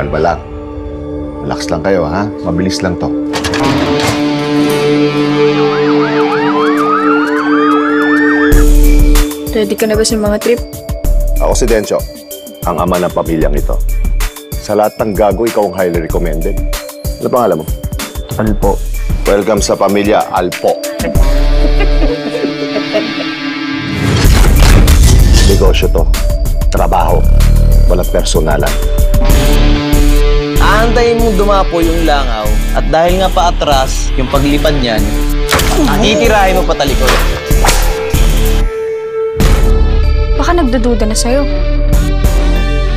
iba lang. Relax lang kayo, ha? Mabilis lang to. Ready ka na ba sa mga trip? Ako si Dencho, ang ama ng pamilyang ito. Sa lahat ng gago, ikaw ang highly recommended. Ano pangalan mo? Alpo. Welcome sa pamilya Alpo. Negosyo to. Trabaho. Walang personalan. Aantayin mong dumapo yung langaw at dahil nga paatras yung paglipad niyan, titirahin mo patalikod. Baka nagdududa na sa'yo.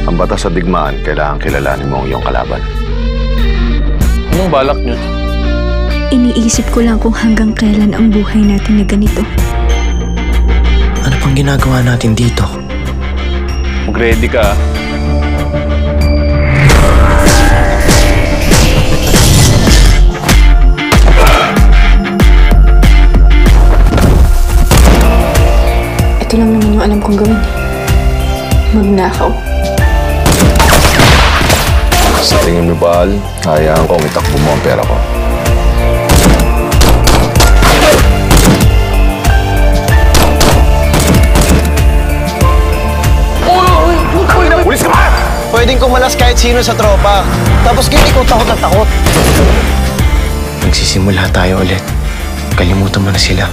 Ang batas sa digmaan, kailangan kilalanin mo ang iyong kalaban. Anong balak niyo? Iniisip ko lang kung hanggang kailan ang buhay natin na ganito. Ano pang ginagawa natin dito? Mag-ready ka. Ito lang naman yung alam kong gawin. Magnakaw. Sa tingin mo, Baal, hayaan kong itakbo mo ang pera ko. Pwedeng kumalas kahit sino sa tropa. Tapos kayo ikaw takot na takot. Nagsisimula tayo ulit. Kalimutan mo na sila.